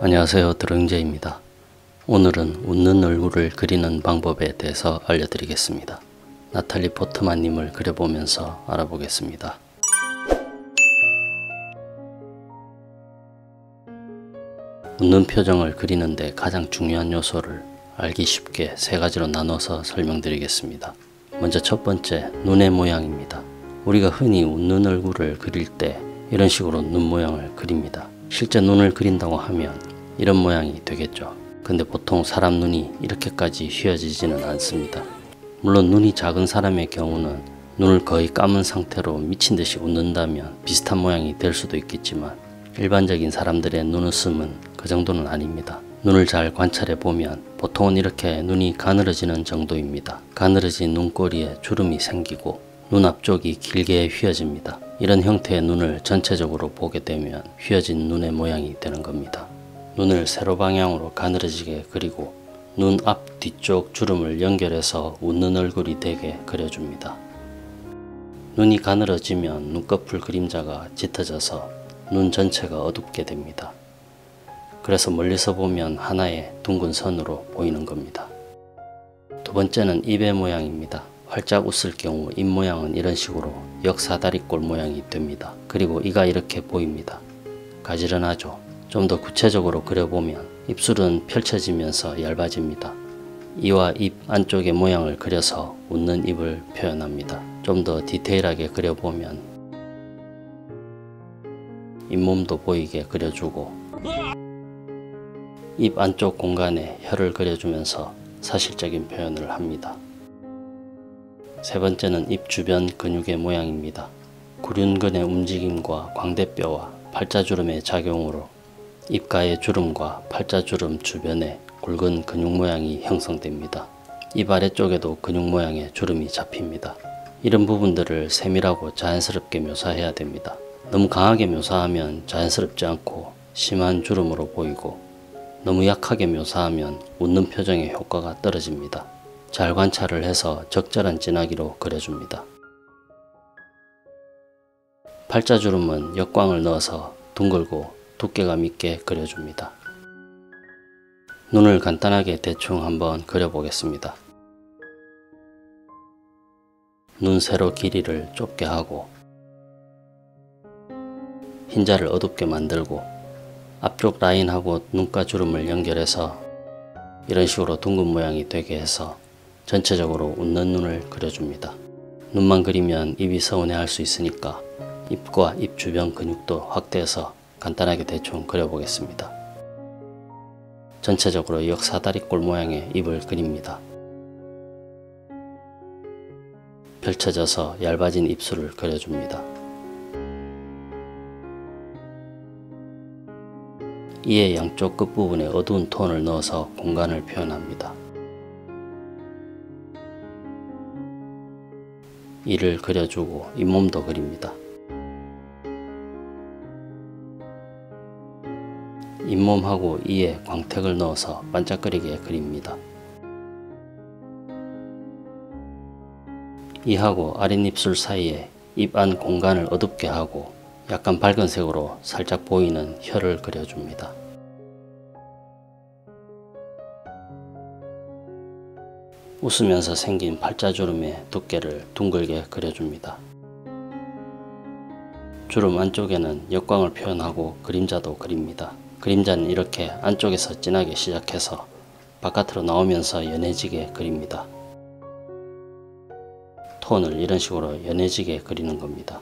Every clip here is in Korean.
안녕하세요 드릉제입니다. 오늘은 웃는 얼굴을 그리는 방법에 대해서 알려드리겠습니다. 나탈리 포트만님을 그려보면서 알아보겠습니다. 웃는 표정을 그리는데 가장 중요한 요소를 알기 쉽게 세 가지로 나눠서 설명드리겠습니다. 먼저 첫 번째, 눈의 모양입니다. 우리가 흔히 웃는 얼굴을 그릴 때 이런 식으로 눈 모양을 그립니다. 실제 눈을 그린다고 하면 이런 모양이 되겠죠. 근데 보통 사람 눈이 이렇게까지 휘어지지는 않습니다. 물론 눈이 작은 사람의 경우는 눈을 거의 감은 상태로 미친 듯이 웃는다면 비슷한 모양이 될 수도 있겠지만 일반적인 사람들의 눈웃음은 그 정도는 아닙니다. 눈을 잘 관찰해 보면 보통은 이렇게 눈이 가늘어지는 정도입니다. 가늘어진 눈꼬리에 주름이 생기고 눈 앞쪽이 길게 휘어집니다. 이런 형태의 눈을 전체적으로 보게 되면 휘어진 눈의 모양이 되는 겁니다. 눈을 세로 방향으로 가늘어지게 그리고 눈 앞 뒤쪽 주름을 연결해서 웃는 얼굴이 되게 그려줍니다. 눈이 가늘어지면 눈꺼풀 그림자가 짙어져서 눈 전체가 어둡게 됩니다. 그래서 멀리서 보면 하나의 둥근 선으로 보이는 겁니다. 두 번째는 입의 모양입니다. 활짝 웃을 경우 입 모양은 이런 식으로 역사다리꼴 모양이 됩니다. 그리고 이가 이렇게 보입니다. 가지런하죠. 좀 더 구체적으로 그려보면 입술은 펼쳐지면서 얇아집니다. 이와 입 안쪽의 모양을 그려서 웃는 입을 표현합니다. 좀 더 디테일하게 그려보면 잇몸도 보이게 그려주고 입 안쪽 공간에 혀를 그려주면서 사실적인 표현을 합니다. 세 번째는 입 주변 근육의 모양입니다. 구륜근의 움직임과 광대뼈와 팔자주름의 작용으로 입가의 주름과 팔자주름 주변에 굵은 근육 모양이 형성됩니다. 입 아래쪽에도 근육 모양의 주름이 잡힙니다. 이런 부분들을 세밀하고 자연스럽게 묘사해야 됩니다. 너무 강하게 묘사하면 자연스럽지 않고 심한 주름으로 보이고 너무 약하게 묘사하면 웃는 표정의 효과가 떨어집니다. 잘 관찰을 해서 적절한 진하기로 그려줍니다. 팔자주름은 역광을 넣어서 둥글고 두께감 있게 그려줍니다. 눈을 간단하게 대충 한번 그려보겠습니다. 눈 세로 길이를 좁게 하고 흰자를 어둡게 만들고 앞쪽 라인하고 눈가 주름을 연결해서 이런 식으로 둥근 모양이 되게 해서 전체적으로 웃는 눈을 그려줍니다. 눈만 그리면 입이 서운해할 수 있으니까 입과 입 주변 근육도 확대해서 간단하게 대충 그려보겠습니다. 전체적으로 역 사다리꼴 모양의 입을 그립니다. 펼쳐져서 얇아진 입술을 그려줍니다. 이에 양쪽 끝부분에 어두운 톤을 넣어서 공간을 표현합니다. 이를 그려주고 잇몸도 그립니다. 잇몸하고 이에 광택을 넣어서 반짝거리게 그립니다. 이하고 아랫입술 사이에 입 안 공간을 어둡게 하고 약간 밝은 색으로 살짝 보이는 혀를 그려줍니다. 웃으면서 생긴 팔자주름의 두께를 둥글게 그려줍니다. 주름 안쪽에는 역광을 표현하고 그림자도 그립니다. 그림자는 이렇게 안쪽에서 진하게 시작해서 바깥으로 나오면서 연해지게 그립니다. 톤을 이런 식으로 연해지게 그리는 겁니다.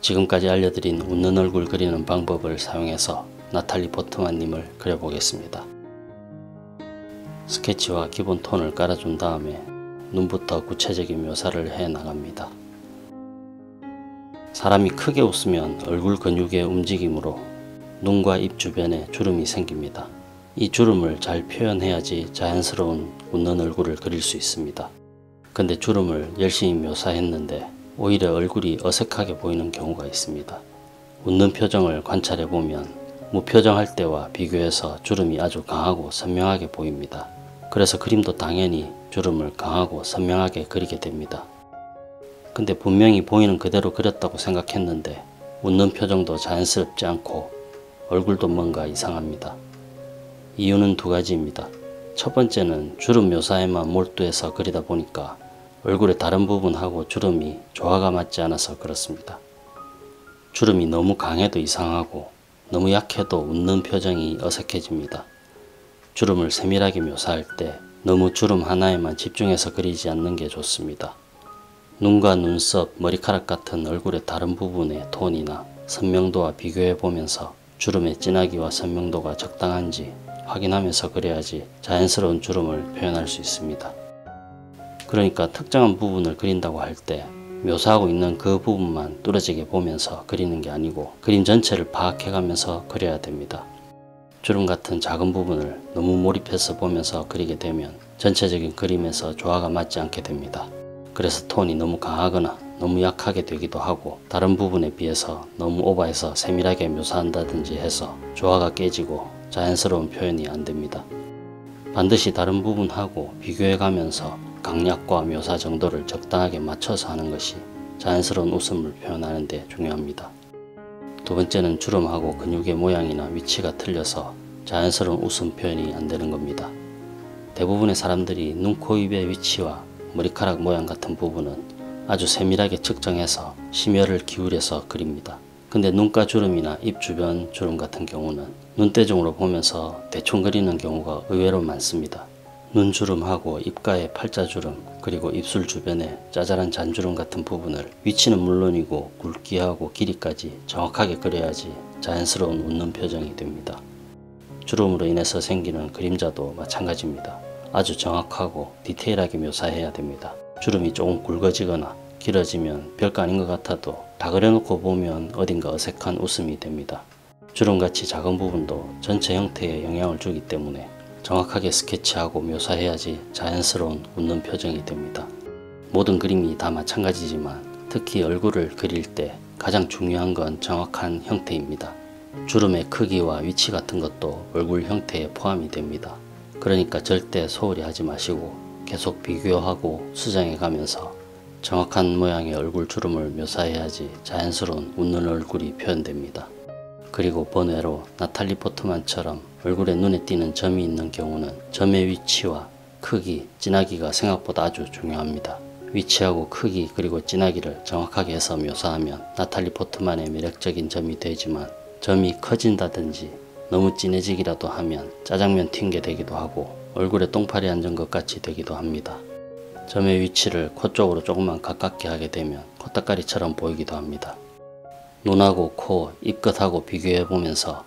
지금까지 알려드린 웃는 얼굴 그리는 방법을 사용해서 나탈리 포트만님을 그려보겠습니다. 스케치와 기본 톤을 깔아준 다음에 눈부터 구체적인 묘사를 해 나갑니다. 사람이 크게 웃으면 얼굴 근육의 움직임으로 눈과 입 주변에 주름이 생깁니다. 이 주름을 잘 표현해야지 자연스러운 웃는 얼굴을 그릴 수 있습니다. 근데 주름을 열심히 묘사했는데 오히려 얼굴이 어색하게 보이는 경우가 있습니다. 웃는 표정을 관찰해 보면 무표정할 때와 비교해서 주름이 아주 강하고 선명하게 보입니다. 그래서 그림도 당연히 주름을 강하고 선명하게 그리게 됩니다. 근데 분명히 보이는 그대로 그렸다고 생각했는데 웃는 표정도 자연스럽지 않고 얼굴도 뭔가 이상합니다. 이유는 두 가지입니다. 첫 번째는 주름 묘사에만 몰두해서 그리다 보니까 얼굴의 다른 부분하고 주름이 조화가 맞지 않아서 그렇습니다. 주름이 너무 강해도 이상하고 너무 약해도 웃는 표정이 어색해집니다. 주름을 세밀하게 묘사할 때 너무 주름 하나에만 집중해서 그리지 않는 게 좋습니다. 눈과 눈썹, 머리카락 같은 얼굴의 다른 부분의 톤이나 선명도와 비교해 보면서 주름의 진하기와 선명도가 적당한지 확인하면서 그려야지 자연스러운 주름을 표현할 수 있습니다. 그러니까 특정한 부분을 그린다고 할 때 묘사하고 있는 그 부분만 뚜렷하게 보면서 그리는 게 아니고 그림 전체를 파악해 가면서 그려야 됩니다. 주름 같은 작은 부분을 너무 몰입해서 보면서 그리게 되면 전체적인 그림에서 조화가 맞지 않게 됩니다. 그래서 톤이 너무 강하거나 너무 약하게 되기도 하고 다른 부분에 비해서 너무 오버해서 세밀하게 묘사한다든지 해서 조화가 깨지고 자연스러운 표현이 안 됩니다. 반드시 다른 부분하고 비교해 가면서 강약과 묘사 정도를 적당하게 맞춰서 하는 것이 자연스러운 웃음을 표현하는 데 중요합니다. 두 번째는 주름하고 근육의 모양이나 위치가 틀려서 자연스러운 웃음 표현이 안 되는 겁니다. 대부분의 사람들이 눈, 코, 입의 위치와 머리카락 모양 같은 부분은 아주 세밀하게 측정해서 심혈을 기울여서 그립니다. 근데 눈가 주름이나 입 주변 주름 같은 경우는 눈대중으로 보면서 대충 그리는 경우가 의외로 많습니다. 눈주름하고 입가의 팔자주름 그리고 입술 주변에 짜잘한 잔주름 같은 부분을 위치는 물론이고 굵기하고 길이까지 정확하게 그려야지 자연스러운 웃는 표정이 됩니다. 주름으로 인해서 생기는 그림자도 마찬가지입니다. 아주 정확하고 디테일하게 묘사해야 됩니다. 주름이 조금 굵어지거나 길어지면 별거 아닌 것 같아도 다 그려놓고 보면 어딘가 어색한 웃음이 됩니다. 주름같이 작은 부분도 전체 형태에 영향을 주기 때문에 정확하게 스케치하고 묘사해야지 자연스러운 웃는 표정이 됩니다. 모든 그림이 다 마찬가지지만 특히 얼굴을 그릴 때 가장 중요한 건 정확한 형태입니다. 주름의 크기와 위치 같은 것도 얼굴 형태에 포함이 됩니다. 그러니까 절대 소홀히 하지 마시고 계속 비교하고 수정해 가면서 정확한 모양의 얼굴 주름을 묘사해야지 자연스러운 웃는 얼굴이 표현됩니다. 그리고 번외로 나탈리 포트만처럼 얼굴에 눈에 띄는 점이 있는 경우는 점의 위치와 크기, 진하기가 생각보다 아주 중요합니다. 위치하고 크기 그리고 진하기를 정확하게 해서 묘사하면 나탈리 포트만의 매력적인 점이 되지만 점이 커진다든지 너무 진해지기라도 하면 짜장면 튕게 되기도 하고 얼굴에 똥파리 앉은 것 같이 되기도 합니다. 점의 위치를 코 쪽으로 조금만 가깝게 하게 되면 코딱가리처럼 보이기도 합니다. 눈하고 코, 입끝하고 비교해 보면서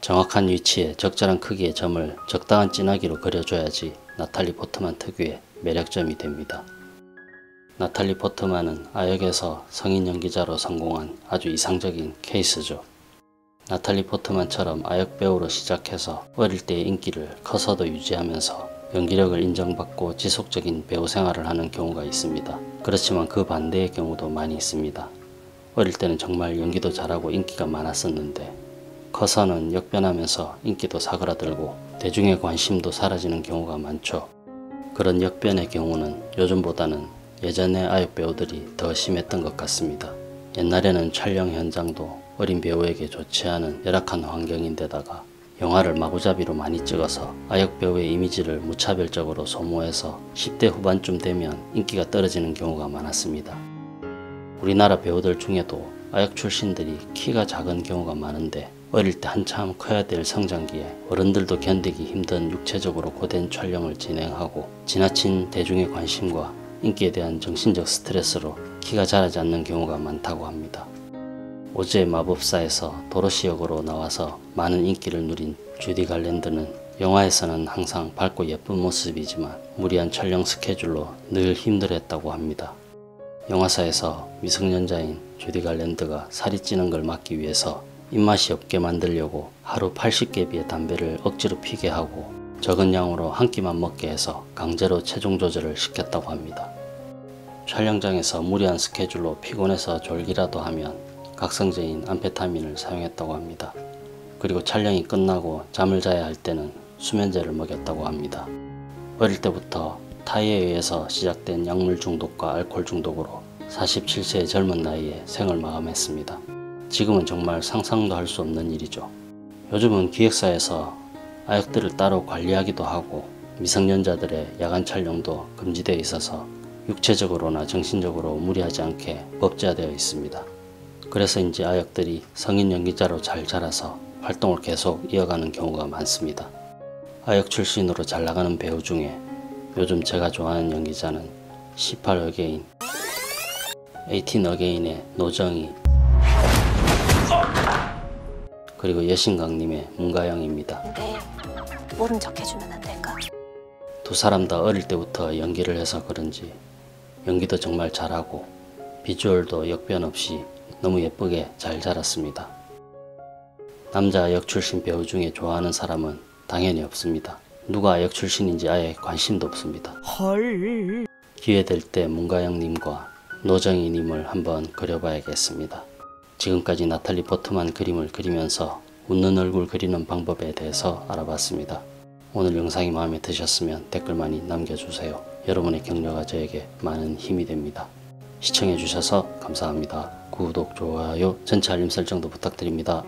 정확한 위치에 적절한 크기의 점을 적당한 진하기로 그려줘야지 나탈리 포트만 특유의 매력점이 됩니다. 나탈리 포트만은 아역에서 성인 연기자로 성공한 아주 이상적인 케이스죠. 나탈리 포트만처럼 아역 배우로 시작해서 어릴 때의 인기를 커서도 유지하면서 연기력을 인정받고 지속적인 배우 생활을 하는 경우가 있습니다. 그렇지만 그 반대의 경우도 많이 있습니다. 어릴 때는 정말 연기도 잘하고 인기가 많았었는데 커서는 역변하면서 인기도 사그라들고 대중의 관심도 사라지는 경우가 많죠. 그런 역변의 경우는 요즘보다는 예전의 아역 배우들이 더 심했던 것 같습니다. 옛날에는 촬영 현장도 어린 배우에게 좋지 않은 열악한 환경인데다가 영화를 마구잡이로 많이 찍어서 아역 배우의 이미지를 무차별적으로 소모해서 10대 후반쯤 되면 인기가 떨어지는 경우가 많았습니다. 우리나라 배우들 중에도 아역 출신들이 키가 작은 경우가 많은데 어릴 때 한참 커야 될 성장기에 어른들도 견디기 힘든 육체적으로 고된 촬영을 진행하고 지나친 대중의 관심과 인기에 대한 정신적 스트레스로 키가 자라지 않는 경우가 많다고 합니다. 오즈의 마법사에서 도로시 역으로 나와서 많은 인기를 누린 주디 갈랜드는 영화에서는 항상 밝고 예쁜 모습이지만 무리한 촬영 스케줄로 늘 힘들었다고 합니다. 영화사에서 미성년자인 주디 갈랜드가 살이 찌는 걸 막기 위해서 입맛이 없게 만들려고 하루 80개비의 담배를 억지로 피게 하고 적은 양으로 한 끼만 먹게 해서 강제로 체중 조절을 시켰다고 합니다. 촬영장에서 무리한 스케줄로 피곤해서 졸기라도 하면 각성제인 암페타민을 사용했다고 합니다. 그리고 촬영이 끝나고 잠을 자야 할 때는 수면제를 먹였다고 합니다. 어릴 때부터 타이에 의해서 시작된 약물 중독과 알코올 중독으로 47세의 젊은 나이에 생을 마감했습니다. 지금은 정말 상상도 할 수 없는 일이죠. 요즘은 기획사에서 아역들을 따로 관리하기도 하고 미성년자들의 야간 촬영도 금지되어 있어서 육체적으로나 정신적으로 무리하지 않게 법제화되어 있습니다. 그래서인지 아역들이 성인 연기자로 잘 자라서 활동을 계속 이어가는 경우가 많습니다. 아역 출신으로 잘 나가는 배우 중에 요즘 제가 좋아하는 연기자는 18 어게인, 18 어게인의 노정의, 그리고 여신강님의 문가영입니다. 근데 모른 척 해주면 안 될까? 두 사람 다 어릴 때부터 연기를 해서 그런지 연기도 정말 잘하고 비주얼도 역변 없이 너무 예쁘게 잘 자랐습니다. 남자 역 출신 배우 중에 좋아하는 사람은 당연히 없습니다. 누가 역 출신인지 아예 관심도 없습니다. 기회 될 때 문가영님과 노정희님을 한번 그려봐야겠습니다. 지금까지 나탈리 포트만 그림을 그리면서 웃는 얼굴 그리는 방법에 대해서 알아봤습니다. 오늘 영상이 마음에 드셨으면 댓글 많이 남겨주세요. 여러분의 격려가 저에게 많은 힘이 됩니다. 시청해주셔서 감사합니다. 구독, 좋아요, 전체 알림 설정도 부탁드립니다.